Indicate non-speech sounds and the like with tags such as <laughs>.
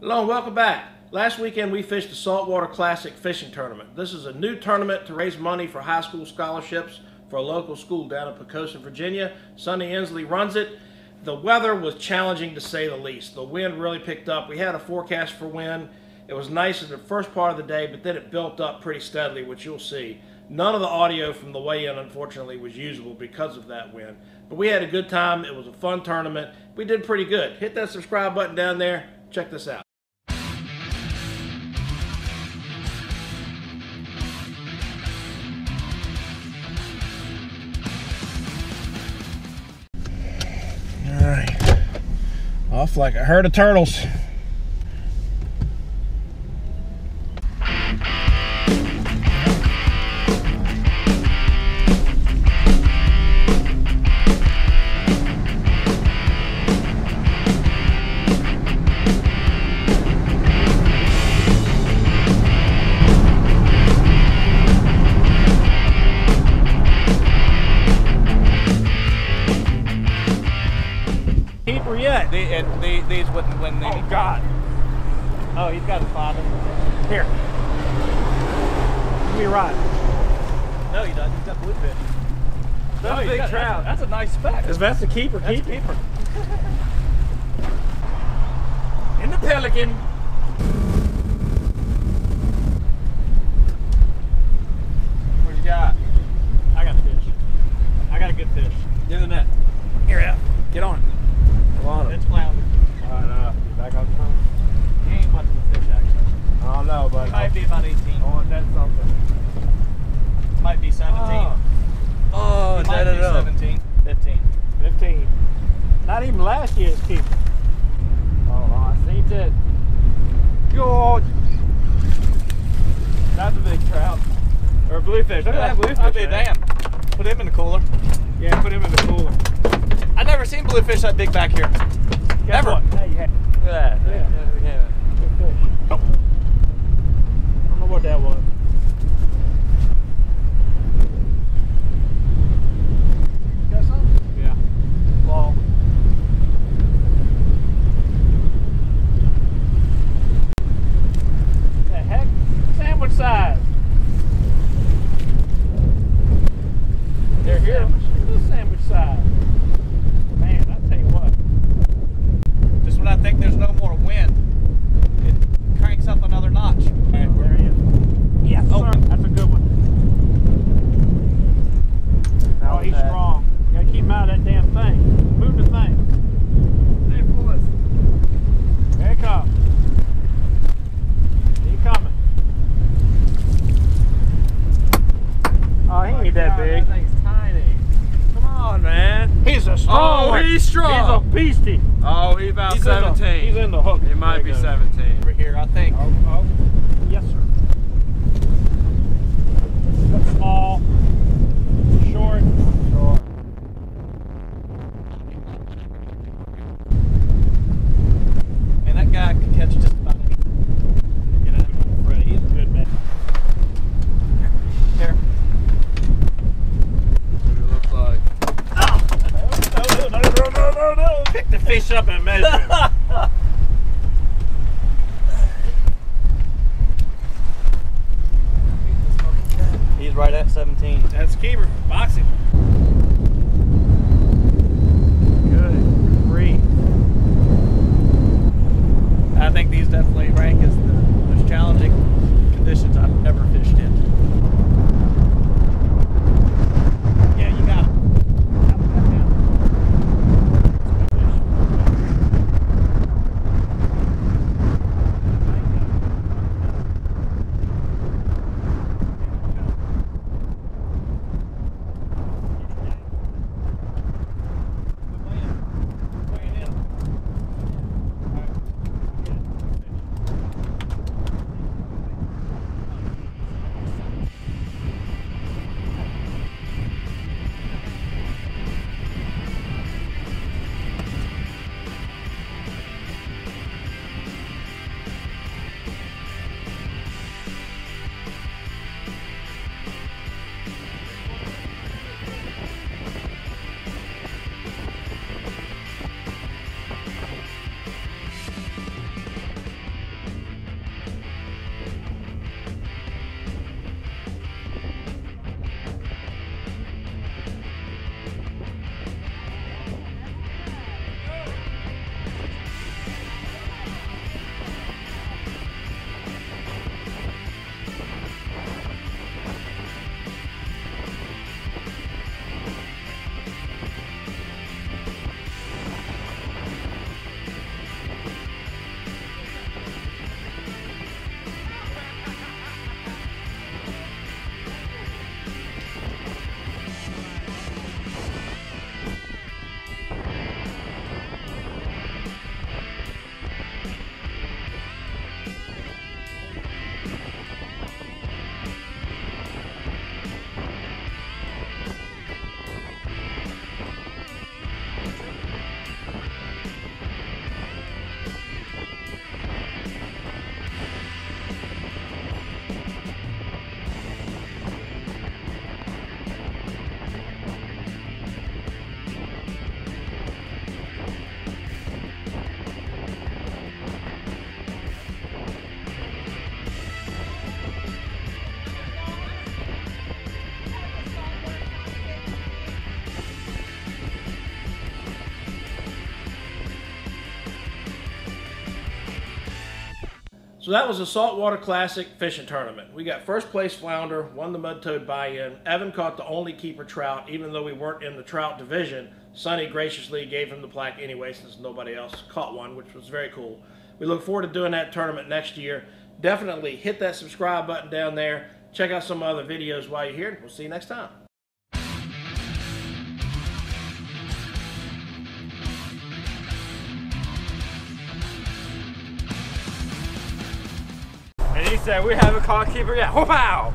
Hello and welcome back. Last weekend we fished the Saltwater Classic Fishing Tournament. This is a new tournament to raise money for high school scholarships for a local school down in Poquoson, Virginia. Sonny Inslee runs it. The weather was challenging to say the least. The wind really picked up. We had a forecast for wind. It was nice in the first part of the day, but then it built up pretty steadily, which you'll see. None of the audio from the weigh-in, unfortunately, was usable because of that wind. But we had a good time. It was a fun tournament. We did pretty good. Hit that subscribe button down there. Check this out. Right. Off like a herd of turtles. The, and the, these wouldn't win any. Oh God! Oh, he's got a father. Here. Give me a ride. No, he doesn't. He's got bluefish. That's No, a big got- trout. That's, that's a nice speck. If that's the keeper, That's keep it. keeper. <laughs> In the pelican. What you got? I got a fish. I got a good fish. Get in the net. Here, out. Get on it. Come on. It's flounder. All right, uh, you back on the phone? He ain't much of a fish, actually. I don't know, but He might be about 18. on that something. Might be 17. Oh, oh He might be 17. 15. 15. Not even last year's keeper. Oh, I seen that. God. That's a big trout. Or bluefish. Look at that bluefish. I'll be man. damn. Put him in the cooler. Yeah, put him in the cooler. I've never seen bluefish that big back here. Guess Ever. what? Hey, yeah. Look at that. Yeah. yeah. Good fish. I don't know what that was. Got some? Yeah. Well, The heck? Sandwich size. They're here. Sandwich, sandwich size. Man, I tell you what. just when I think there's no more wind, it cranks up another notch. There he is. Yes, Oh. sir. That's a good one. Oh, he's that- strong. You gotta keep him out of that damn thing. Move the thing. Hey, boys. There he comes. He coming. Oh, he ain't that big. That thing's tiny. Come on, man. He's a oh, strong Oh, one. he's strong. He's a beastie. Oh, he's about He's in the- 17. he's in the hook. He might be you go. 17. Over here, I think. Oh, oh. Yes, sir. Small. Short. Short. And that guy could catch just about anything. Get out of Freddie. He's a good man. Here. What it looks like. No, no, no, no, no, no. Pick the fish up and measure him. He's right at 17. That's keeper. Boxing. So that was a Saltwater Classic fishing tournament. We got first place flounder, won the mud toad buy-in. Evan caught the only keeper trout, even though we weren't in the trout division. Sonny graciously gave him the plaque anyway, since nobody else caught one, which was very cool. We look forward to doing that tournament next year. Definitely hit that subscribe button down there. Check out some other videos while you're here. We'll see you next time. And he said, we have a a keeper yet. Whoop-ow!